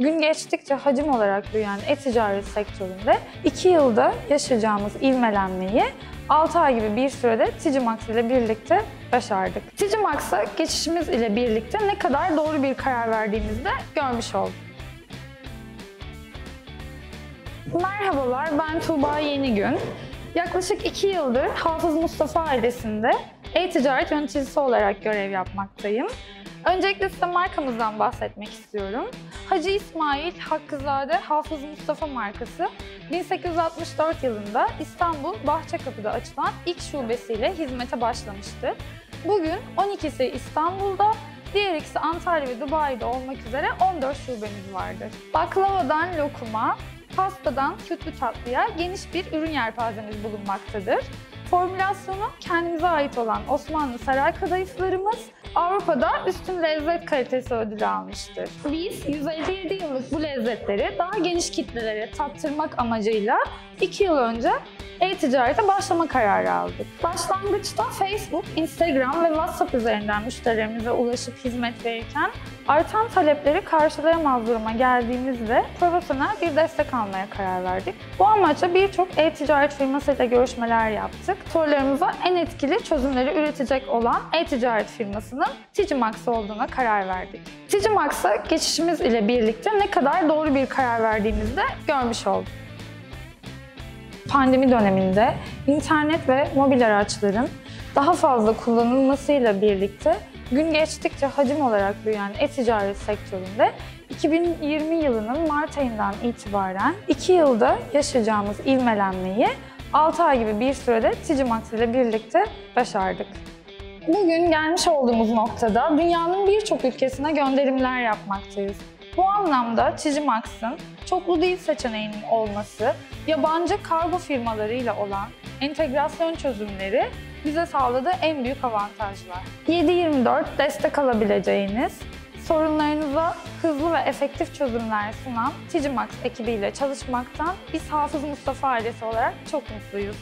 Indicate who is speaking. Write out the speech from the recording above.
Speaker 1: Gün geçtikçe hacim olarak büyüyen e-ticaret sektöründe 2 yılda yaşayacağımız ivmelenmeyi 6 ay gibi bir sürede Ticimax ile birlikte başardık. Ticimax'a geçişimiz ile birlikte ne kadar doğru bir karar verdiğimizi de görmüş olduk. Merhabalar, ben Tuğba Yenigün. Yaklaşık 2 yıldır Hafız Mustafa ailesinde e-ticaret yöneticisi olarak görev yapmaktayım. Öncelikle size markamızdan bahsetmek istiyorum. Hacı İsmail Hakkızade Hafız Mustafa markası 1864 yılında İstanbul Bahçekapı'da açılan ilk şubesiyle hizmete başlamıştır. Bugün 12'si İstanbul'da, diğer ikisi Antalya ve Dubai'de olmak üzere 14 şubemiz vardır. Baklavadan lokuma, pastadan sütlü tatlıya geniş bir ürün yelpazemiz bulunmaktadır. Formülasyonu kendimize ait olan Osmanlı saray kadayıflarımız Avrupa'da üstün lezzet kalitesi ödülü almıştır. Biz 157 yıllık bu lezzetleri daha geniş kitlelere tattırmak amacıyla 2 yıl önce e-ticarete başlama kararı aldık. Başlangıçta Facebook, Instagram ve WhatsApp üzerinden müşterilerimize ulaşıp hizmet verirken artan talepleri karşılayamaz duruma geldiğimizde profesyonel bir destek almaya karar verdik. Bu amaçla birçok e-ticaret firmasıyla görüşmeler yaptık. Sorularımıza en etkili çözümleri üretecek olan e-ticaret firmasının Ticimax olduğuna karar verdik. Ticimax'a geçişimiz ile birlikte ne kadar doğru bir karar verdiğimizi de görmüş olduk. Pandemi döneminde internet ve mobil araçların daha fazla kullanılmasıyla birlikte gün geçtikçe hacim olarak büyüyen e-ticaret sektöründe 2020 yılının Mart ayından itibaren 2 yılda yaşayacağımız ivmelenmeyi 6 ay gibi bir sürede Ticimax ile birlikte başardık. Bugün gelmiş olduğumuz noktada dünyanın birçok ülkesine gönderimler yapmaktayız. Bu anlamda Ticimax'ın çoklu dil seçeneğinin olması, yabancı kargo firmalarıyla olan entegrasyon çözümleri bize sağladığı en büyük avantajlar. 7-24 destek alabileceğiniz, sorunlarınıza hızlı ve efektif çözümler sunan Ticimax ekibiyle çalışmaktan biz Hafız Mustafa ailesi olarak çok mutluyuz.